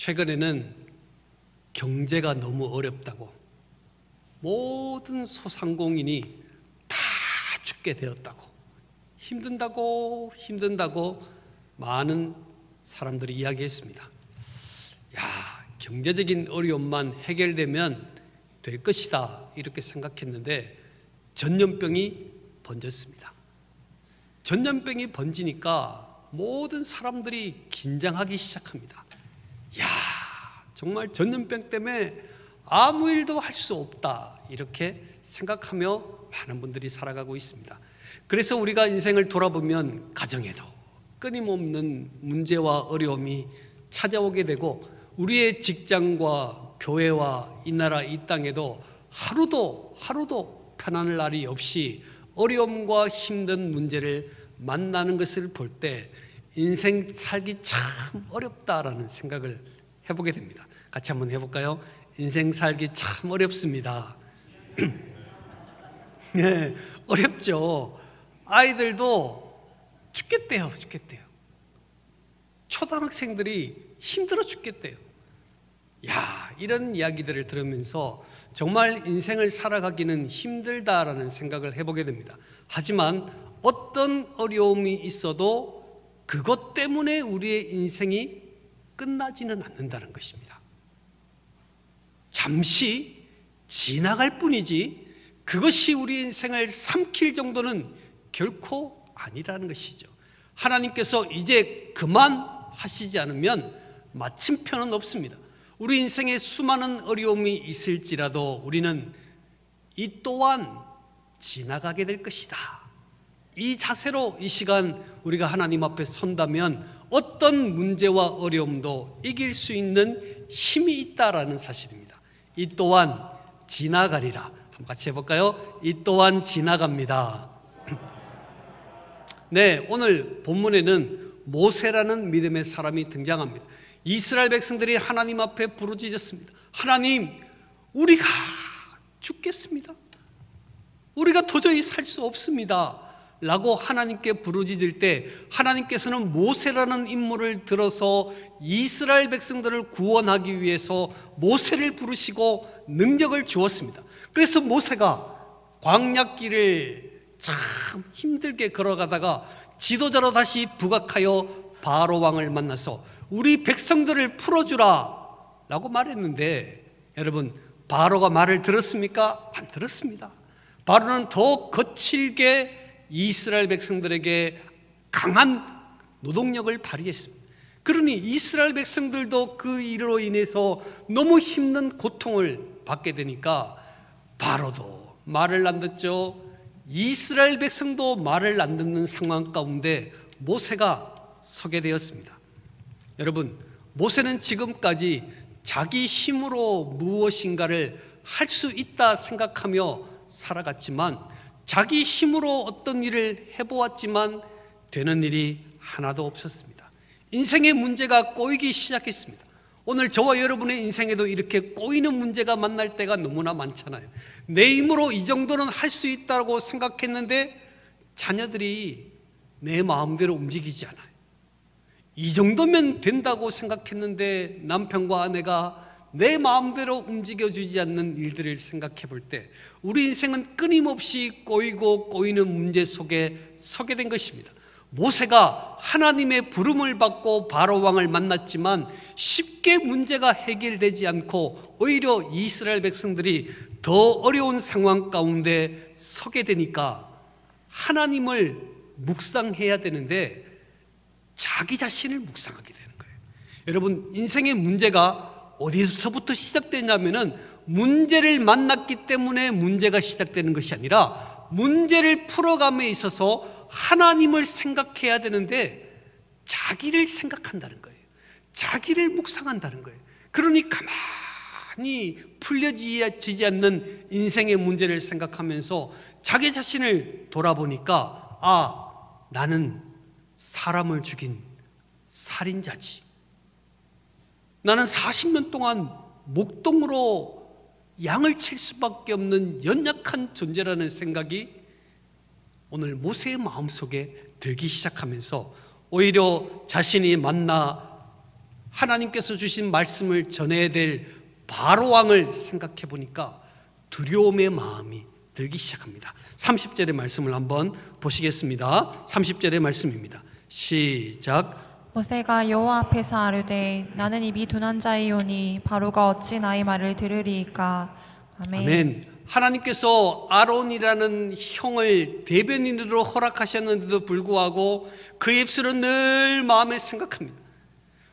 최근에는 경제가 너무 어렵다고 모든 소상공인이 다 죽게 되었다고 힘든다고 힘든다고 많은 사람들이 이야기했습니다. 야, 경제적인 어려움만 해결되면 될 것이다 이렇게 생각했는데 전염병이 번졌습니다. 전염병이 번지니까 모든 사람들이 긴장하기 시작합니다. 야, 정말 전염병 때문에 아무 일도 할 수 없다. 이렇게 생각하며 많은 분들이 살아가고 있습니다. 그래서 우리가 인생을 돌아보면 가정에도 끊임없는 문제와 어려움이 찾아오게 되고 우리의 직장과 교회와 이 나라 이 땅에도 하루도 하루도 편안할 날이 없이 어려움과 힘든 문제를 만나는 것을 볼때 인생 살기 참 어렵다라는 생각을 해보게 됩니다. 같이 한번 해볼까요? 인생 살기 참 어렵습니다. 네, 어렵죠. 아이들도 죽겠대요, 죽겠대요. 초등학생들이 힘들어 죽겠대요. 야, 이런 이야기들을 들으면서 정말 인생을 살아가기는 힘들다라는 생각을 해보게 됩니다. 하지만 어떤 어려움이 있어도 그것 때문에 우리의 인생이 끝나지는 않는다는 것입니다. 잠시 지나갈 뿐이지 그것이 우리 인생을 삼킬 정도는 결코 아니라는 것이죠. 하나님께서 이제 그만 하시지 않으면 마침표는 없습니다. 우리 인생에 수많은 어려움이 있을지라도 우리는 이 또한 지나가게 될 것이다. 이 자세로 이 시간 우리가 하나님 앞에 선다면 어떤 문제와 어려움도 이길 수 있는 힘이 있다라는 사실입니다. 이 또한 지나가리라. 한번 같이 해볼까요? 이 또한 지나갑니다. 네, 오늘 본문에는 모세라는 믿음의 사람이 등장합니다. 이스라엘 백성들이 하나님 앞에 부르짖었습니다. 하나님, 우리가 죽겠습니다. 우리가 도저히 살 수 없습니다. 라고 하나님께 부르짖을 때 하나님께서는 모세라는 인물을 들어서 이스라엘 백성들을 구원하기 위해서 모세를 부르시고 능력을 주었습니다. 그래서 모세가 광약길을 참 힘들게 걸어가다가 지도자로 다시 부각하여 바로 왕을 만나서 우리 백성들을 풀어주라 라고 말했는데 여러분 바로가 말을 들었습니까? 안 들었습니다. 바로는 더 거칠게 이스라엘 백성들에게 강한 노동력을 발휘했습니다. 그러니 이스라엘 백성들도 그 일로 인해서 너무 힘든 고통을 받게 되니까 바로도 말을 안 듣죠. 이스라엘 백성도 말을 안 듣는 상황 가운데 모세가 서게 되었습니다. 여러분, 모세는 지금까지 자기 힘으로 무엇인가를 할 수 있다 생각하며 살아갔지만 자기 힘으로 어떤 일을 해보았지만 되는 일이 하나도 없었습니다. 인생의 문제가 꼬이기 시작했습니다. 오늘 저와 여러분의 인생에도 이렇게 꼬이는 문제가 만날 때가 너무나 많잖아요. 내 힘으로 이 정도는 할 수 있다고 생각했는데 자녀들이 내 마음대로 움직이지 않아요. 이 정도면 된다고 생각했는데 남편과 아내가 내 마음대로 움직여주지 않는 일들을 생각해 볼 때 우리 인생은 끊임없이 꼬이고 꼬이는 문제 속에 서게 된 것입니다. 모세가 하나님의 부름을 받고 바로 왕을 만났지만 쉽게 문제가 해결되지 않고 오히려 이스라엘 백성들이 더 어려운 상황 가운데 서게 되니까 하나님을 묵상해야 되는데 자기 자신을 묵상하게 되는 거예요. 여러분 인생의 문제가 어디서부터 시작되냐면은 문제를 만났기 때문에 문제가 시작되는 것이 아니라 문제를 풀어감에 있어서 하나님을 생각해야 되는데 자기를 생각한다는 거예요. 자기를 묵상한다는 거예요. 그러니 가만히 풀려지지 않는 인생의 문제를 생각하면서 자기 자신을 돌아보니까 아, 나는 사람을 죽인 살인자지. 나는 40년 동안 목동으로 양을 칠 수밖에 없는 연약한 존재라는 생각이 오늘 모세의 마음속에 들기 시작하면서 오히려 자신이 만나 하나님께서 주신 말씀을 전해야 될 바로 왕을 생각해 보니까 두려움의 마음이 들기 시작합니다. 30절의 말씀을 한번 보시겠습니다. 30절의 말씀입니다. 시작. 모세가 여호와 앞에서 아뢰되 나는 입이 둔한 자이오니 바로가 어찌 나의 말을 들으리이까 아멘. 아멘. 하나님께서 아론이라는 형을 대변인으로 허락하셨는데도 불구하고 그 입술은 늘 마음에 생각합니다.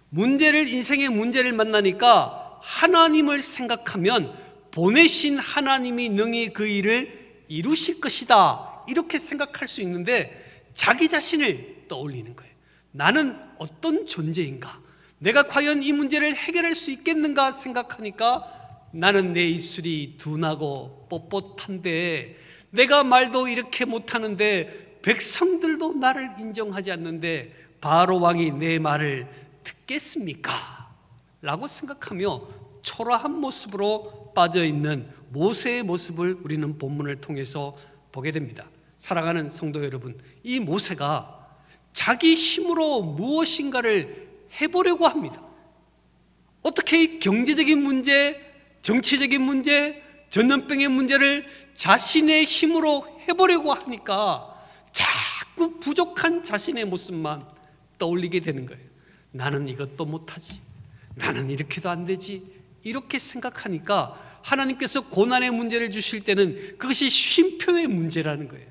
문제를 인생의 문제를 만나니까 하나님을 생각하면 보내신 하나님이 능히 그 일을 이루실 것이다. 이렇게 생각할 수 있는데 자기 자신을 떠올리는 거예요. 나는 어떤 존재인가? 내가 과연 이 문제를 해결할 수 있겠는가 생각하니까 나는 내 입술이 둔하고 뻣뻣한데 내가 말도 이렇게 못하는데 백성들도 나를 인정하지 않는데 바로 왕이 내 말을 듣겠습니까? 라고 생각하며 초라한 모습으로 빠져 있는 모세의 모습을 우리는 본문을 통해서 보게 됩니다. 사랑하는 성도 여러분, 이 모세가 자기 힘으로 무엇인가를 해보려고 합니다. 어떻게 경제적인 문제, 정치적인 문제, 전염병의 문제를 자신의 힘으로 해보려고 하니까 자꾸 부족한 자신의 모습만 떠올리게 되는 거예요. 나는 이것도 못하지. 나는 이렇게도 안 되지. 이렇게 생각하니까 하나님께서 고난의 문제를 주실 때는 그것이 쉼표의 문제라는 거예요.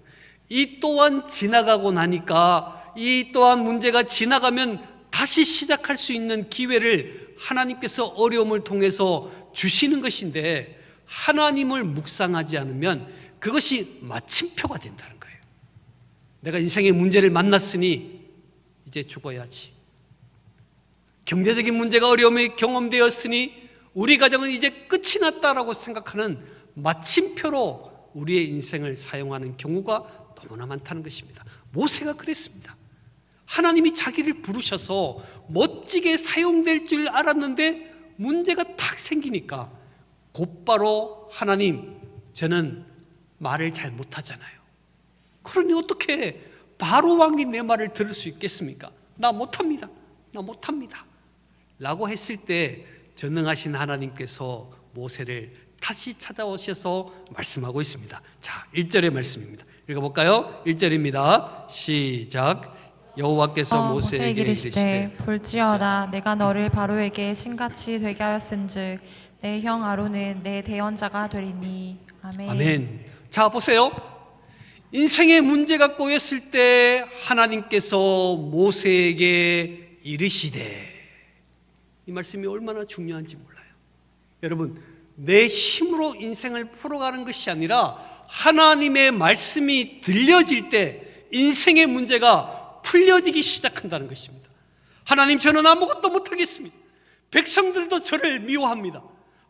이 또한 지나가고 나니까 이 또한 문제가 지나가면 다시 시작할 수 있는 기회를 하나님께서 어려움을 통해서 주시는 것인데 하나님을 묵상하지 않으면 그것이 마침표가 된다는 거예요. 내가 인생의 문제를 만났으니 이제 죽어야지. 경제적인 문제가 어려움이 경험되었으니 우리 가정은 이제 끝이 났다라고 생각하는 마침표로 우리의 인생을 사용하는 경우가 너무나 많다는 것입니다. 모세가 그랬습니다. 하나님이 자기를 부르셔서 멋지게 사용될 줄 알았는데 문제가 탁 생기니까 곧바로 하나님, 저는 말을 잘 못하잖아요. 그러니 어떻게 바로 왕이 내 말을 들을 수 있겠습니까? 나 못합니다. 나 못합니다. 라고 했을 때 전능하신 하나님께서 모세를 다시 찾아오셔서 말씀하고 있습니다. 자, 1절의 말씀입니다. 읽어볼까요? 1절입니다. 시작. 여호와께서 어, 모세에게 이르시되 볼지어다 내가 너를 바로에게 신같이 되게 하였은즉 내 형 아론은 내 대언자가 되리니 아멘. 아멘. 자, 보세요. 인생의 문제가 꼬였을 때 하나님께서 모세에게 이르시되 이 말씀이 얼마나 중요한지 몰라요. 여러분, 내 힘으로 인생을 풀어가는 것이 아니라 하나님의 말씀이 들려질 때 인생의 문제가 풀려지기 시작한다는 것입니다. 하나님, 저는 아무것도 못하겠습니다. 백성들도 저를 미워합니다.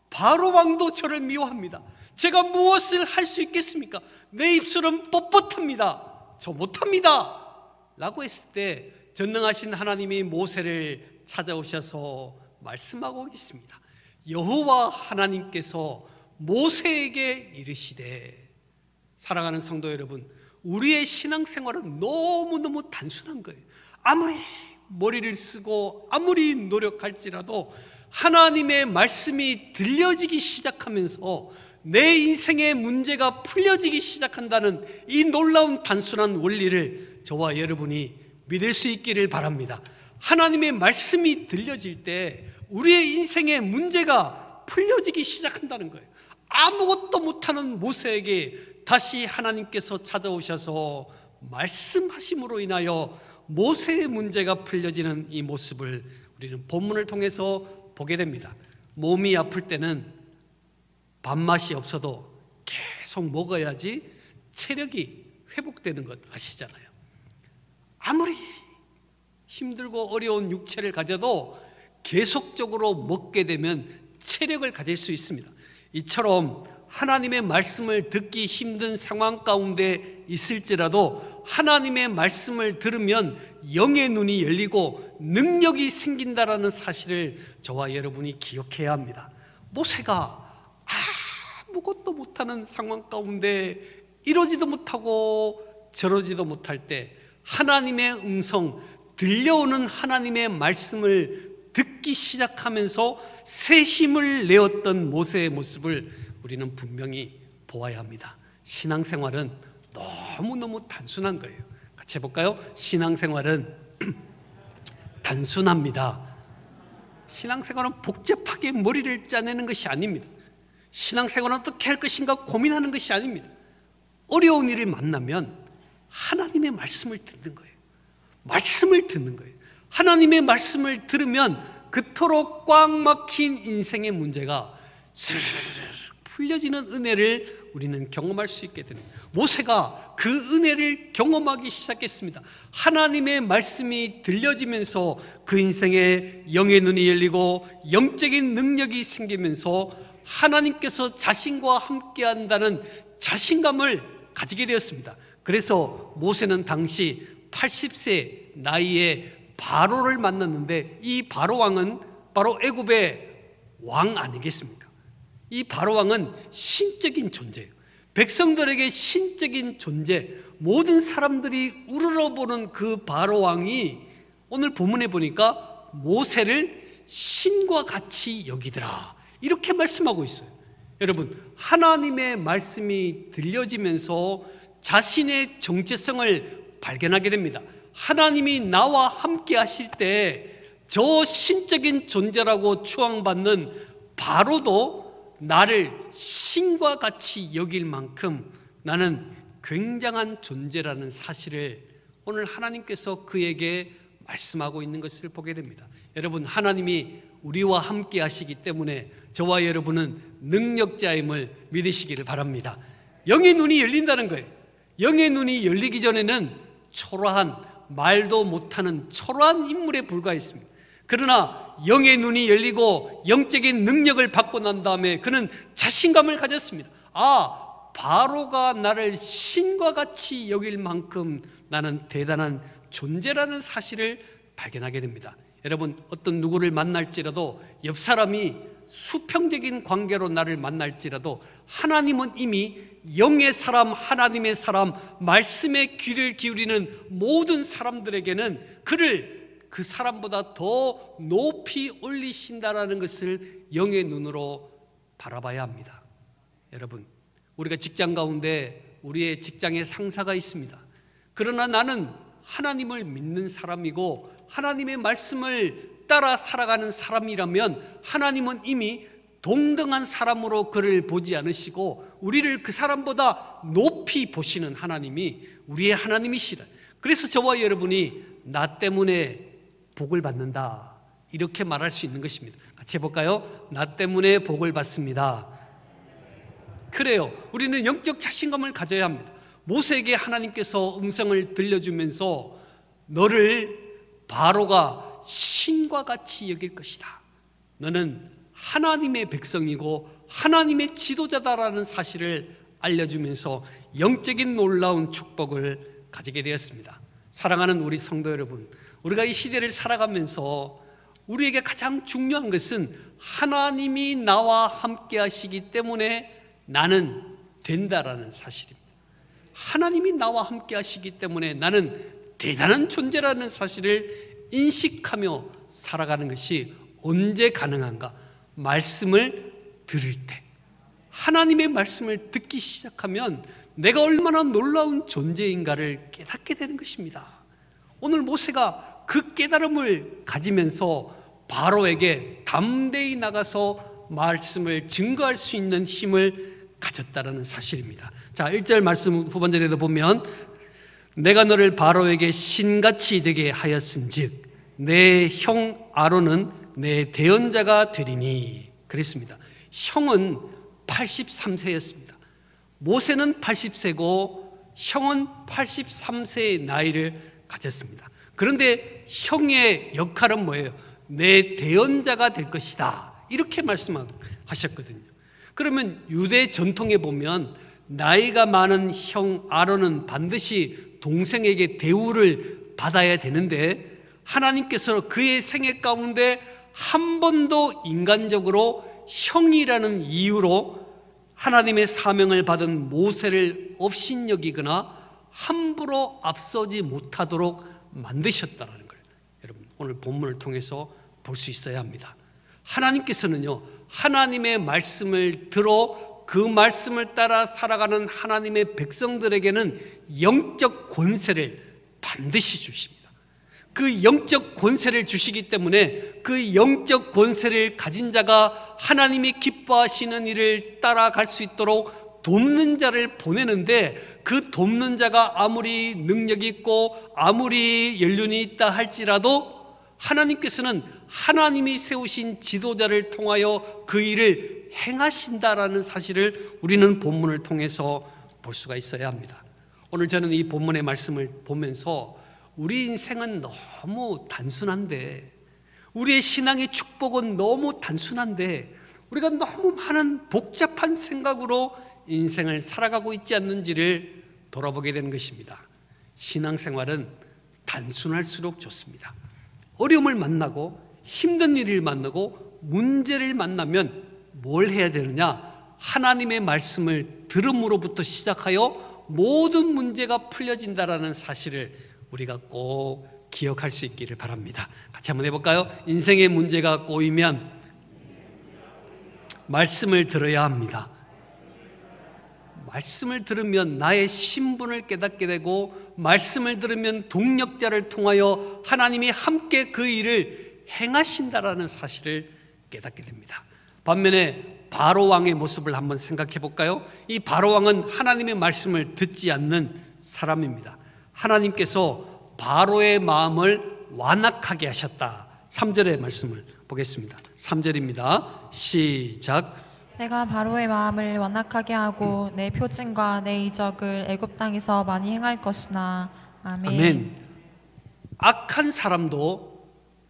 바로 왕도 저를 미워합니다. 제가 무엇을 할 수 있겠습니까? 내 입술은 뻣뻣합니다. 저 못합니다. 라고 했을 때 전능하신 하나님이 모세를 찾아오셔서 말씀하고 있습니다. 여호와 하나님께서 모세에게 이르시되 사랑하는 성도 여러분, 우리의 신앙생활은 너무너무 단순한 거예요. 아무리 머리를 쓰고 아무리 노력할지라도 하나님의 말씀이 들려지기 시작하면서 내 인생의 문제가 풀려지기 시작한다는 이 놀라운 단순한 원리를 저와 여러분이 믿을 수 있기를 바랍니다. 하나님의 말씀이 들려질 때 우리의 인생의 문제가 풀려지기 시작한다는 거예요. 아무것도 못하는 모세에게 다시 하나님께서 찾아오셔서 말씀하심으로 인하여 모세의 문제가 풀려지는 이 모습을 우리는 본문을 통해서 보게 됩니다. 몸이 아플 때는 밥맛이 없어도 계속 먹어야지 체력이 회복되는 것 아시잖아요. 아무리 힘들고 어려운 육체를 가져도 계속적으로 먹게 되면 체력을 가질 수 있습니다. 이처럼 하나님의 말씀을 듣기 힘든 상황 가운데 있을지라도 하나님의 말씀을 들으면 영의 눈이 열리고 능력이 생긴다라는 사실을 저와 여러분이 기억해야 합니다. 모세가 아무것도 못하는 상황 가운데 이러지도 못하고 저러지도 못할 때 하나님의 음성, 들려오는 하나님의 말씀을 듣기 시작하면서 새 힘을 내었던 모세의 모습을 우리는 분명히 보아야 합니다. 신앙생활은 너무너무 단순한 거예요. 같이 해볼까요? 신앙생활은 단순합니다. 신앙생활은 복잡하게 머리를 짜내는 것이 아닙니다. 신앙생활은 어떻게 할 것인가 고민하는 것이 아닙니다. 어려운 일을 만나면 하나님의 말씀을 듣는 거예요. 말씀을 듣는 거예요. 하나님의 말씀을 들으면 그토록 꽉 막힌 인생의 문제가 스르르 풀려지는 은혜를 우리는 경험할 수 있게 됩니다. 모세가 그 은혜를 경험하기 시작했습니다. 하나님의 말씀이 들려지면서 그 인생에 영의 눈이 열리고 영적인 능력이 생기면서 하나님께서 자신과 함께 한다는 자신감을 가지게 되었습니다. 그래서 모세는 당시 80세 나이에 바로를 만났는데 이 바로 왕은 바로 애굽의 왕 아니겠습니까? 이 바로 왕은 신적인 존재예요. 백성들에게 신적인 존재, 모든 사람들이 우러러보는 그 바로 왕이 오늘 본문에 보니까 모세를 신과 같이 여기더라. 이렇게 말씀하고 있어요. 여러분, 하나님의 말씀이 들려지면서 자신의 정체성을 발견하게 됩니다. 하나님이 나와 함께 하실 때 저 신적인 존재라고 추앙받는 바로도 나를 신과 같이 여길 만큼 나는 굉장한 존재라는 사실을 오늘 하나님께서 그에게 말씀하고 있는 것을 보게 됩니다. 여러분, 하나님이 우리와 함께 하시기 때문에 저와 여러분은 능력자임을 믿으시기를 바랍니다. 영의 눈이 열린다는 거예요. 영의 눈이 열리기 전에는 초라한 말도 못하는 초라한 인물에 불과했습니다. 그러나 영의 눈이 열리고 영적인 능력을 받고 난 다음에 그는 자신감을 가졌습니다. 아, 바로가 나를 신과 같이 여길 만큼 나는 대단한 존재라는 사실을 발견하게 됩니다. 여러분, 어떤 누구를 만날지라도 옆 사람이 수평적인 관계로 나를 만날지라도 하나님은 이미 영의 사람, 하나님의 사람, 말씀에 귀를 기울이는 모든 사람들에게는 그를 그 사람보다 더 높이 올리신다라는 것을 영의 눈으로 바라봐야 합니다. 여러분, 우리가 직장 가운데 우리의 직장에 상사가 있습니다. 그러나 나는 하나님을 믿는 사람이고 하나님의 말씀을 따라 살아가는 사람이라면 하나님은 이미 동등한 사람으로 그를 보지 않으시고 우리를 그 사람보다 높이 보시는 하나님이 우리의 하나님이시라. 그래서 저와 여러분이 나 때문에 복을 받는다. 이렇게 말할 수 있는 것입니다. 같이 해볼까요? 나 때문에 복을 받습니다. 그래요. 우리는 영적 자신감을 가져야 합니다. 모세에게 하나님께서 음성을 들려주면서 너를 바로가 신과 같이 여길 것이다. 너는 하나님의 백성이고 하나님의 지도자다라는 사실을 알려주면서 영적인 놀라운 축복을 가지게 되었습니다. 사랑하는 우리 성도 여러분, 우리가 이 시대를 살아가면서 우리에게 가장 중요한 것은 하나님이 나와 함께 하시기 때문에 나는 된다라는 사실입니다. 하나님이 나와 함께 하시기 때문에 나는 대단한 존재라는 사실을 인식하며 살아가는 것이 언제 가능한가? 말씀을 들을 때. 하나님의 말씀을 듣기 시작하면 내가 얼마나 놀라운 존재인가를 깨닫게 되는 것입니다. 오늘 모세가 그 깨달음을 가지면서 바로에게 담대히 나가서 말씀을 증거할 수 있는 힘을 가졌다라는 사실입니다. 자, 1절 말씀 후반절에도 보면 내가 너를 바로에게 신같이 되게 하였은즉 내 형 아론은 내 대언자가 되리니 그랬습니다. 형은 83세였습니다. 모세는 80세고 형은 83세의 나이를 가졌습니다. 그런데 형의 역할은 뭐예요? 내 대언자가 될 것이다. 이렇게 말씀하셨거든요. 그러면 유대 전통에 보면 나이가 많은 형 아론은 반드시 동생에게 대우를 받아야 되는데 하나님께서 그의 생애 가운데 한 번도 인간적으로 형이라는 이유로 하나님의 사명을 받은 모세를 업신여기거나 함부로 앞서지 못하도록 만드셨다라는 걸 여러분 오늘 본문을 통해서 볼 수 있어야 합니다. 하나님께서는요, 하나님의 말씀을 들어 그 말씀을 따라 살아가는 하나님의 백성들에게는 영적 권세를 반드시 주십니다. 그 영적 권세를 주시기 때문에 그 영적 권세를 가진 자가 하나님이 기뻐하시는 일을 따라갈 수 있도록 돕는 자를 보내는데 그 돕는 자가 아무리 능력이 있고 아무리 연륜이 있다 할지라도 하나님께서는 하나님이 세우신 지도자를 통하여 그 일을 행하신다라는 사실을 우리는 본문을 통해서 볼 수가 있어야 합니다. 오늘 저는 이 본문의 말씀을 보면서 우리 인생은 너무 단순한데 우리의 신앙의 축복은 너무 단순한데 우리가 너무 많은 복잡한 생각으로 인생을 살아가고 있지 않는지를 돌아보게 되는 것입니다. 신앙생활은 단순할수록 좋습니다. 어려움을 만나고 힘든 일을 만나고 문제를 만나면 뭘 해야 되느냐? 하나님의 말씀을 들음으로부터 시작하여 모든 문제가 풀려진다라는 사실을 우리가 꼭 기억할 수 있기를 바랍니다. 같이 한번 해볼까요? 인생의 문제가 꼬이면 말씀을 들어야 합니다. 말씀을 들으면 나의 신분을 깨닫게 되고 말씀을 들으면 동력자를 통하여 하나님이 함께 그 일을 행하신다라는 사실을 깨닫게 됩니다. 반면에 바로 왕의 모습을 한번 생각해 볼까요? 이 바로 왕은 하나님의 말씀을 듣지 않는 사람입니다. 하나님께서 바로의 마음을 완악하게 하셨다. 3절의 말씀을 보겠습니다. 3절입니다. 시작. 내가 바로의 마음을 완악하게 하고 내 표징과 내 이적을 애굽 땅에서 많이 행할 것이나 아멘. 아멘. 악한 사람도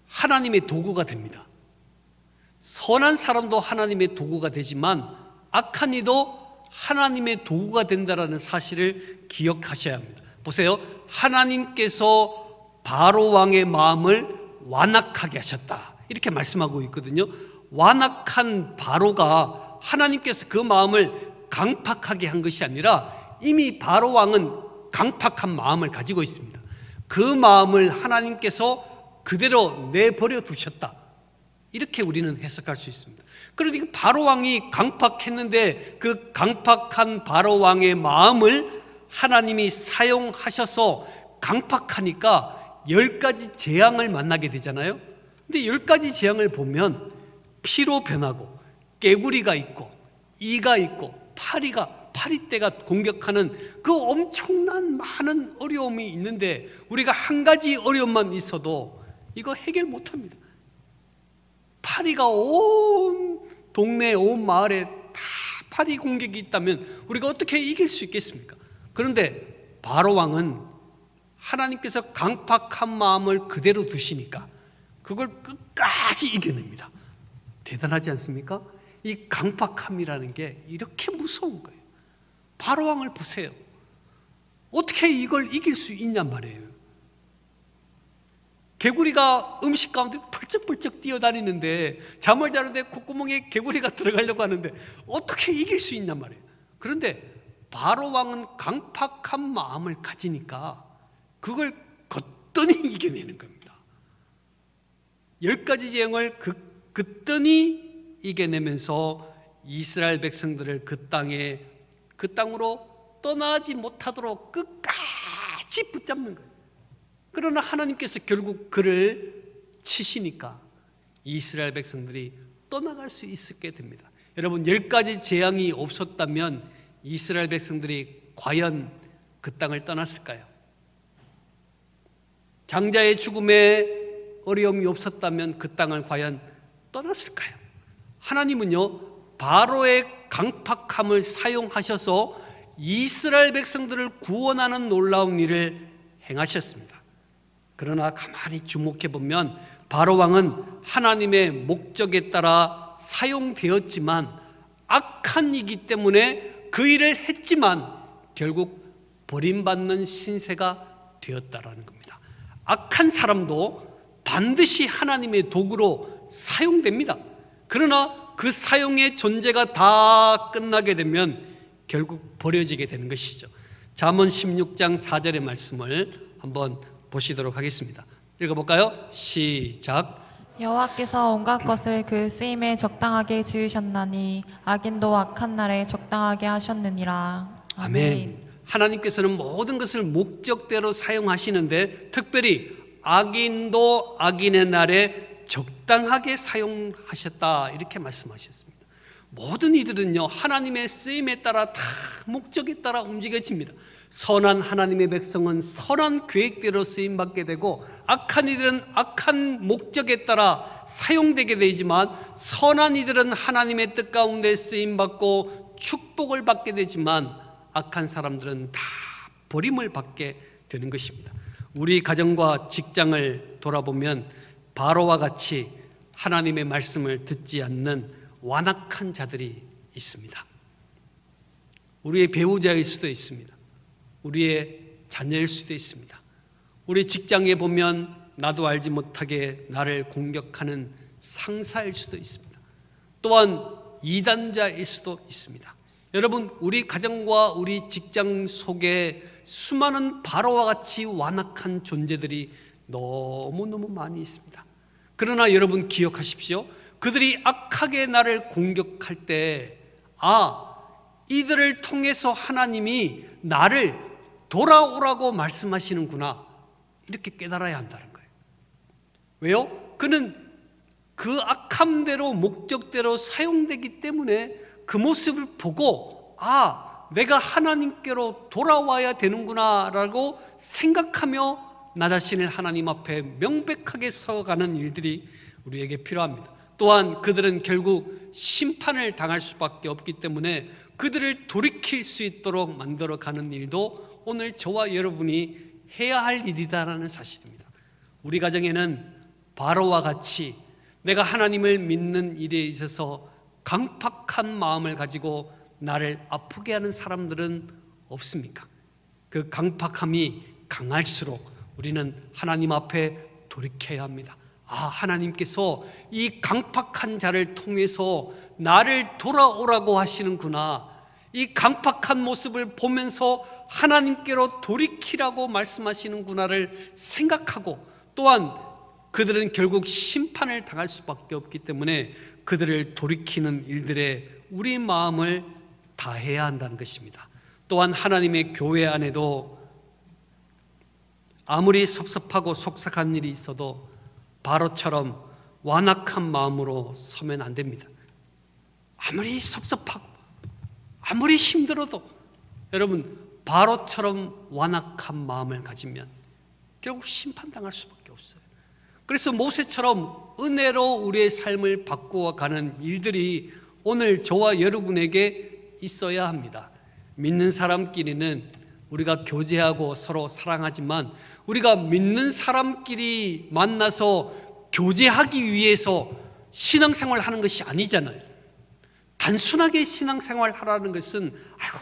하나님의 도구가 됩니다. 선한 사람도 하나님의 도구가 되지만 악한 이도 하나님의 도구가 된다라는 사실을 기억하셔야 합니다. 보세요. 하나님께서 바로 왕의 마음을 완악하게 하셨다. 이렇게 말씀하고 있거든요. 완악한 바로가 하나님께서 그 마음을 강팍하게 한 것이 아니라 이미 바로 왕은 강팍한 마음을 가지고 있습니다. 그 마음을 하나님께서 그대로 내버려 두셨다. 이렇게 우리는 해석할 수 있습니다. 그러니까 바로 왕이 강팍했는데 그 강팍한 바로 왕의 마음을 하나님이 사용하셔서 강팍하니까 열 가지 재앙을 만나게 되잖아요. 근데 열 가지 재앙을 보면 피로 변하고 깨구리가 있고 이가 있고 파리가 파리떼가 공격하는 그 엄청난 많은 어려움이 있는데 우리가 한 가지 어려움만 있어도 이거 해결 못 합니다. 파리가 온 동네 온 마을에 다 파리 공격이 있다면 우리가 어떻게 이길 수 있겠습니까? 그런데 바로 왕은 하나님께서 강팍한 마음을 그대로 두시니까 그걸 끝까지 이겨냅니다. 대단하지 않습니까? 이 강팍함이라는 게 이렇게 무서운 거예요. 바로 왕을 보세요. 어떻게 이걸 이길 수 있냔 말이에요. 개구리가 음식 가운데 펄쩍펄쩍 뛰어다니는데 잠을 자는데 콧구멍에 개구리가 들어가려고 하는데 어떻게 이길 수 있냔 말이에요. 그런데 바로 왕은 강팍한 마음을 가지니까 그걸 걷더니 이겨내는 겁니다. 열 가지 재앙을 그, 걷더니 이겨내면서 이스라엘 백성들을 그 땅에 그 땅으로 떠나지 못하도록 끝까지 붙잡는 거예요. 그러나 하나님께서 결국 그를 치시니까 이스라엘 백성들이 떠나갈 수 있게 됩니다. 여러분 열 가지 재앙이 없었다면 이스라엘 백성들이 과연 그 땅을 떠났을까요? 장자의 죽음에 어려움이 없었다면 그 땅을 과연 떠났을까요? 하나님은요, 바로의 강팍함을 사용하셔서 이스라엘 백성들을 구원하는 놀라운 일을 행하셨습니다. 그러나 가만히 주목해 보면 바로 왕은 하나님의 목적에 따라 사용되었지만 악한 이기 때문에 그 일을 했지만 결국 버림받는 신세가 되었다라는 겁니다. 악한 사람도 반드시 하나님의 도구로 사용됩니다. 그러나 그 사용의 존재가 다 끝나게 되면 결국 버려지게 되는 것이죠. 잠언 16장 4절의 말씀을 한번 보시도록 하겠습니다. 읽어볼까요? 시작. 여호와께서 온갖 것을 그 쓰임에 적당하게 지으셨나니 악인도 악한 날에 적당하게 하셨느니라. 아멘. 하나님께서는 모든 것을 목적대로 사용하시는데 특별히 악인도 악인의 날에 적당하게 사용하셨다 이렇게 말씀하셨습니다. 모든 이들은요 하나님의 쓰임에 따라 다 목적에 따라 움직여집니다. 선한 하나님의 백성은 선한 계획대로 쓰임 받게 되고 악한 이들은 악한 목적에 따라 사용되게 되지만 선한 이들은 하나님의 뜻 가운데 쓰임 받고 축복을 받게 되지만 악한 사람들은 다 버림을 받게 되는 것입니다. 우리 가정과 직장을 돌아보면 바로와 같이 하나님의 말씀을 듣지 않는 완악한 자들이 있습니다. 우리의 배우자일 수도 있습니다. 우리의 자녀일 수도 있습니다. 우리 직장에 보면 나도 알지 못하게 나를 공격하는 상사일 수도 있습니다. 또한 이단자일 수도 있습니다. 여러분, 우리 가정과 우리 직장 속에 수많은 바로와 같이 완악한 존재들이 너무너무 많이 있습니다. 그러나 여러분 기억하십시오. 그들이 악하게 나를 공격할 때, 아, 이들을 통해서 하나님이 나를 돌아오라고 말씀하시는구나. 이렇게 깨달아야 한다는 거예요. 왜요? 그는 그 악함대로 목적대로 사용되기 때문에 그 모습을 보고 아, 내가 하나님께로 돌아와야 되는구나라고 생각하며 나 자신을 하나님 앞에 명백하게 서가는 일들이 우리에게 필요합니다. 또한 그들은 결국 심판을 당할 수밖에 없기 때문에 그들을 돌이킬 수 있도록 만들어 가는 일도 오늘 저와 여러분이 해야 할 일이다라는 사실입니다. 우리 가정에는 바로와 같이 내가 하나님을 믿는 일에 있어서 강팍한 마음을 가지고 나를 아프게 하는 사람들은 없습니까? 그 강팍함이 강할수록 우리는 하나님 앞에 돌이켜야 합니다. 아, 하나님께서 이 강팍한 자를 통해서 나를 돌아오라고 하시는구나. 이 강팍한 모습을 보면서 하나님께로 돌이키라고 말씀하시는구나를 생각하고 또한 그들은 결국 심판을 당할 수밖에 없기 때문에 그들을 돌이키는 일들에 우리 마음을 다해야 한다는 것입니다. 또한 하나님의 교회 안에도 아무리 섭섭하고 속삭한 일이 있어도 바로처럼 완악한 마음으로 서면 안 됩니다. 아무리 섭섭하고 아무리 힘들어도 여러분 바로처럼 완악한 마음을 가지면 결국 심판당할 수밖에 없어요. 그래서 모세처럼 은혜로 우리의 삶을 바꾸어 가는 일들이 오늘 저와 여러분에게 있어야 합니다. 믿는 사람끼리는 우리가 교제하고 서로 사랑하지만 우리가 믿는 사람끼리 만나서 교제하기 위해서 신앙생활 하는 것이 아니잖아요. 단순하게 신앙생활 하라는 것은 아이고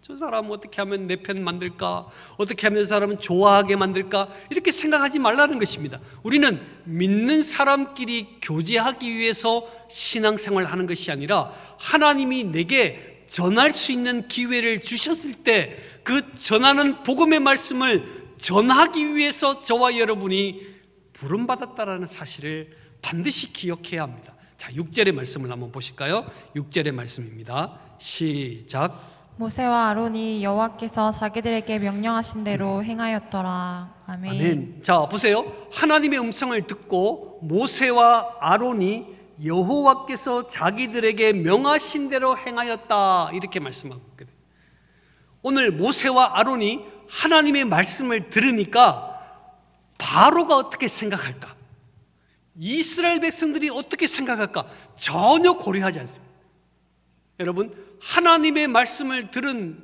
저 사람 어떻게 하면 내 편 만들까? 어떻게 하면 사람은 좋아하게 만들까? 이렇게 생각하지 말라는 것입니다. 우리는 믿는 사람끼리 교제하기 위해서 신앙생활 하는 것이 아니라 하나님이 내게 전할 수 있는 기회를 주셨을 때 그 전하는 복음의 말씀을 전하기 위해서 저와 여러분이 부름받았다라는 사실을 반드시 기억해야 합니다. 자, 6절의 말씀을 한번 보실까요? 6절의 말씀입니다. 시작. 모세와 아론이 여호와께서 자기들에게 명령하신 대로 행하였더라. 아멘. 아멘. 자, 보세요. 하나님의 음성을 듣고 모세와 아론이 여호와께서 자기들에게 명하신 대로 행하였다. 이렇게 말씀하고. 오늘 모세와 아론이 하나님의 말씀을 들으니까 바로가 어떻게 생각할까? 이스라엘 백성들이 어떻게 생각할까? 전혀 고려하지 않습니다. 여러분, 하나님의 말씀을 들은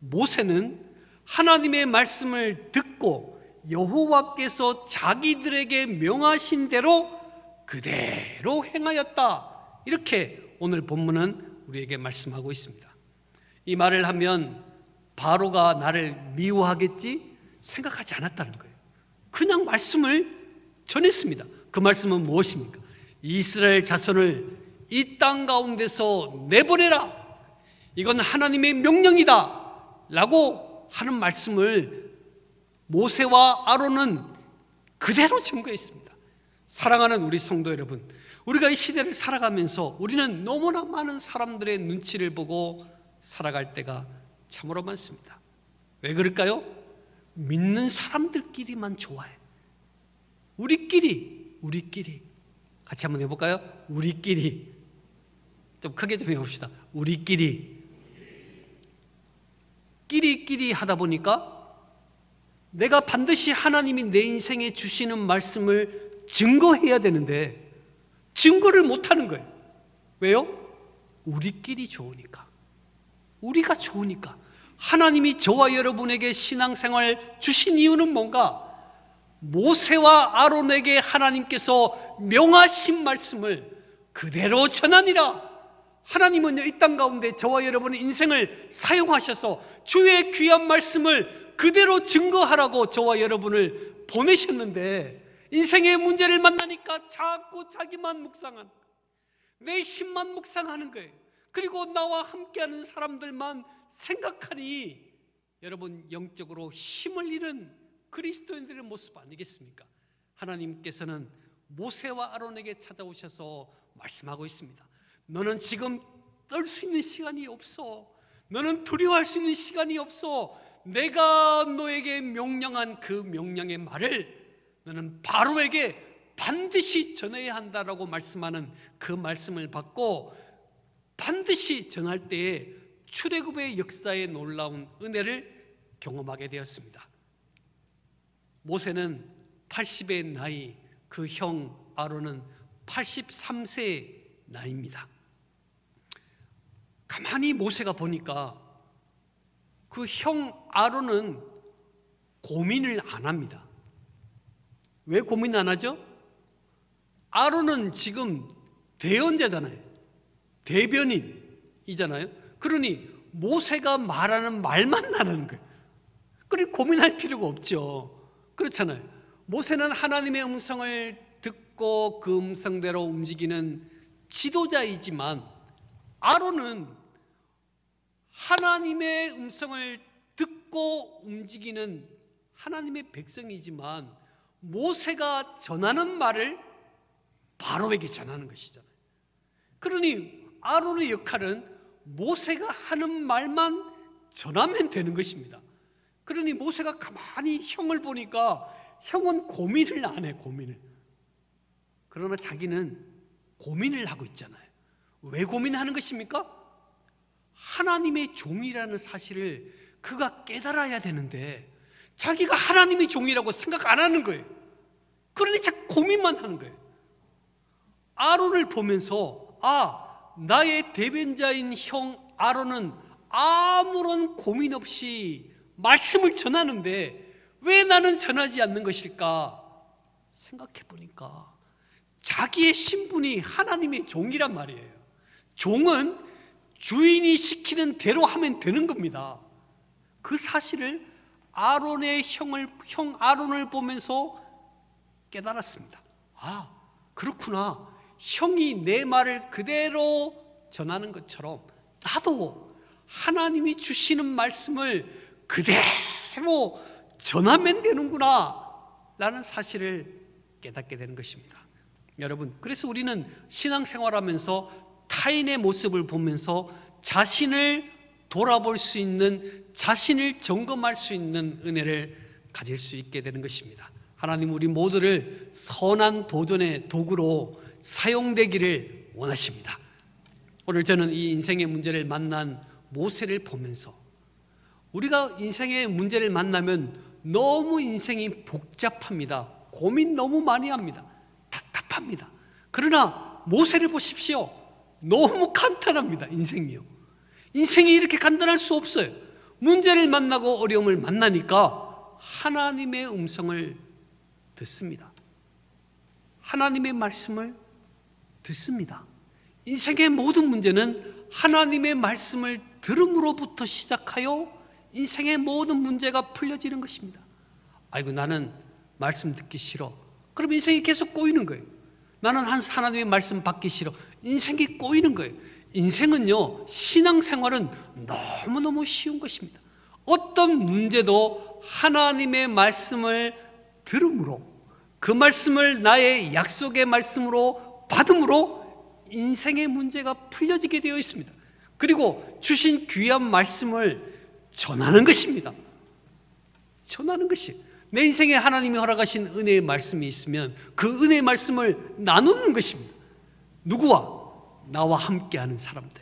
모세는 하나님의 말씀을 듣고 여호와께서 자기들에게 명하신 대로 그대로 행하였다. 이렇게 오늘 본문은 우리에게 말씀하고 있습니다. 이 말을 하면 바로가 나를 미워하겠지 생각하지 않았다는 거예요. 그냥 말씀을 전했습니다. 그 말씀은 무엇입니까? 이스라엘 자손을 이 땅 가운데서 내보내라. 이건 하나님의 명령이다. 라고 하는 말씀을 모세와 아론은 그대로 증거했습니다. 사랑하는 우리 성도 여러분, 우리가 이 시대를 살아가면서 우리는 너무나 많은 사람들의 눈치를 보고 살아갈 때가 참으로 많습니다. 왜 그럴까요? 믿는 사람들끼리만 좋아해. 우리끼리, 우리끼리. 같이 한번 해볼까요? 우리끼리. 좀 크게 좀 해봅시다. 우리끼리. 끼리끼리 하다 보니까 내가 반드시 하나님이 내 인생에 주시는 말씀을 증거해야 되는데 증거를 못 하는 거예요. 왜요? 우리끼리 좋으니까. 우리가 좋으니까. 하나님이 저와 여러분에게 신앙생활 주신 이유는 뭔가? 모세와 아론에게 하나님께서 명하신 말씀을 그대로 전하니라. 하나님은요, 이 땅 가운데 저와 여러분의 인생을 사용하셔서 주의 귀한 말씀을 그대로 증거하라고 저와 여러분을 보내셨는데 인생의 문제를 만나니까 자꾸 자기만 묵상하는 내 힘만 묵상하는 거예요. 그리고 나와 함께하는 사람들만 생각하니 여러분 영적으로 힘을 잃은 그리스도인들의 모습 아니겠습니까? 하나님께서는 모세와 아론에게 찾아오셔서 말씀하고 있습니다. 너는 지금 떨 수 있는 시간이 없어. 너는 두려워할 수 있는 시간이 없어. 내가 너에게 명령한 그 명령의 말을 너는 바로에게 반드시 전해야 한다라고 말씀하는 그 말씀을 받고 반드시 전할 때에 출애굽의 역사에 놀라운 은혜를 경험하게 되었습니다. 모세는 80의 나이, 그 형 아론은 83세의 나이입니다. 가만히 모세가 보니까 그 형 아론은 고민을 안 합니다. 왜 고민 안 하죠? 아론은 지금 대언자잖아요. 대변인이잖아요. 그러니 모세가 말하는 말만 나는 거예요. 그리 고민할 필요가 없죠. 그렇잖아요. 모세는 하나님의 음성을 듣고 그 음성대로 움직이는 지도자이지만 아론은 하나님의 음성을 듣고 움직이는 하나님의 백성이지만 모세가 전하는 말을 바로에게 전하는 것이잖아요. 그러니 아론의 역할은 모세가 하는 말만 전하면 되는 것입니다. 그러니 모세가 가만히 형을 보니까 형은 고민을 안 해, 고민을. 그러나 자기는 고민을 하고 있잖아요. 왜 고민하는 것입니까? 하나님의 종이라는 사실을 그가 깨달아야 되는데 자기가 하나님의 종이라고 생각 안 하는 거예요. 그러니 자꾸 고민만 하는 거예요. 아론을 보면서 아 나의 대변자인 형 아론은 아무런 고민 없이 말씀을 전하는데 왜 나는 전하지 않는 것일까 생각해 보니까 자기의 신분이 하나님의 종이란 말이에요. 종은 주인이 시키는 대로 하면 되는 겁니다. 그 사실을 아론의 형을 형 아론을 보면서 깨달았습니다. 아, 그렇구나. 형이 내 말을 그대로 전하는 것처럼 나도 하나님이 주시는 말씀을 그대로 전하면 되는구나. 라는 사실을 깨닫게 되는 것입니다. 여러분, 그래서 우리는 신앙생활하면서 타인의 모습을 보면서 자신을 돌아볼 수 있는 자신을 점검할 수 있는 은혜를 가질 수 있게 되는 것입니다. 하나님 우리 모두를 선한 도전의 도구로 사용되기를 원하십니다. 오늘 저는 이 인생의 문제를 만난 모세를 보면서 우리가 인생의 문제를 만나면 너무 인생이 복잡합니다. 고민 너무 많이 합니다. 답답합니다. 그러나 모세를 보십시오. 너무 간단합니다. 인생이요. 인생이 이렇게 간단할 수 없어요. 문제를 만나고 어려움을 만나니까 하나님의 음성을 듣습니다. 하나님의 말씀을 듣습니다. 인생의 모든 문제는 하나님의 말씀을 들음으로부터 시작하여 인생의 모든 문제가 풀려지는 것입니다. 아이고 나는 말씀 듣기 싫어. 그럼 인생이 계속 꼬이는 거예요. 나는 하나님의 말씀 받기 싫어. 인생이 꼬이는 거예요. 인생은요, 신앙생활은 너무너무 쉬운 것입니다. 어떤 문제도 하나님의 말씀을 들음으로 그 말씀을 나의 약속의 말씀으로 받음으로 인생의 문제가 풀려지게 되어 있습니다. 그리고 주신 귀한 말씀을 전하는 것입니다. 전하는 것이 내 인생에 하나님이 허락하신 은혜의 말씀이 있으면 그 은혜의 말씀을 나누는 것입니다. 누구와 나와 함께하는 사람들.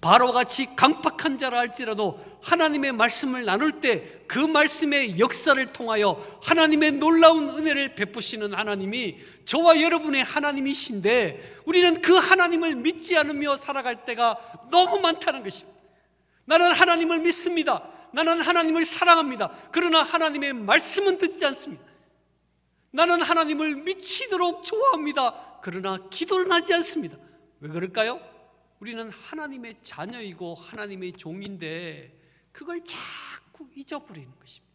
바로 같이 강팍한 자라 할지라도 하나님의 말씀을 나눌 때 그 말씀의 역사를 통하여 하나님의 놀라운 은혜를 베푸시는 하나님이 저와 여러분의 하나님이신데 우리는 그 하나님을 믿지 않으며 살아갈 때가 너무 많다는 것입니다. 나는 하나님을 믿습니다. 나는 하나님을 사랑합니다. 그러나 하나님의 말씀은 듣지 않습니다. 나는 하나님을 미치도록 좋아합니다. 그러나 기도는 하지 않습니다. 왜 그럴까요? 우리는 하나님의 자녀이고 하나님의 종인데 그걸 자꾸 잊어버리는 것입니다.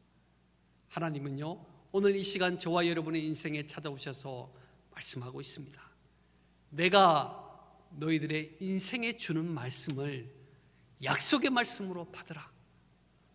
하나님은요, 오늘 이 시간 저와 여러분의 인생에 찾아오셔서 말씀하고 있습니다. 내가 너희들의 인생에 주는 말씀을 약속의 말씀으로 받으라.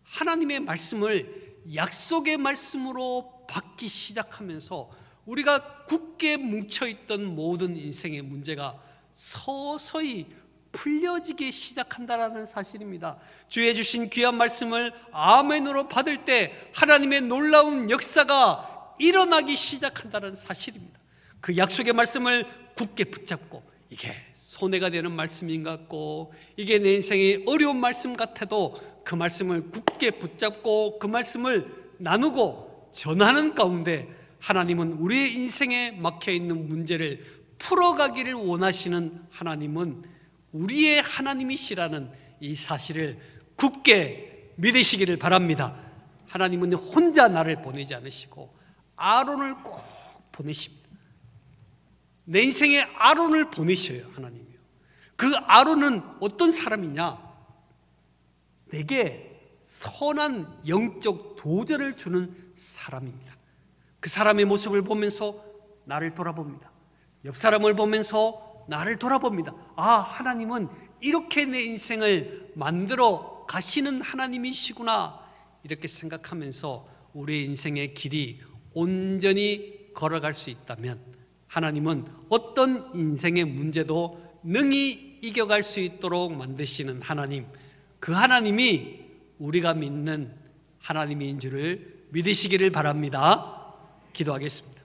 하나님의 말씀을 약속의 말씀으로 받기 시작하면서 우리가 굳게 뭉쳐있던 모든 인생의 문제가 서서히 풀려지기 시작한다라는 사실입니다. 주의 주신 귀한 말씀을 아멘으로 받을 때 하나님의 놀라운 역사가 일어나기 시작한다는 사실입니다. 그 약속의 말씀을 굳게 붙잡고 이게 손해가 되는 말씀인 것 같고 이게 내 인생의 어려운 말씀 같아도 그 말씀을 굳게 붙잡고 그 말씀을 나누고 전하는 가운데 하나님은 우리의 인생에 막혀 있는 문제를 풀어가기를 원하시는 하나님은 우리의 하나님이시라는 이 사실을 굳게 믿으시기를 바랍니다. 하나님은 혼자 나를 보내지 않으시고 아론을 꼭 보내십니다. 내 인생에 아론을 보내셔요, 하나님이요. 그 아론은 어떤 사람이냐? 내게 선한 영적 도전을 주는 사람입니다. 그 사람의 모습을 보면서 나를 돌아봅니다. 옆 사람을 보면서 나를 돌아봅니다. 아, 하나님은 이렇게 내 인생을 만들어 가시는 하나님이시구나. 이렇게 생각하면서 우리의 인생의 길이 온전히 걸어갈 수 있다면 하나님은 어떤 인생의 문제도 능히 이겨갈 수 있도록 만드시는 하나님, 그 하나님이 우리가 믿는 하나님인 줄을 믿으시기를 바랍니다. 기도하겠습니다.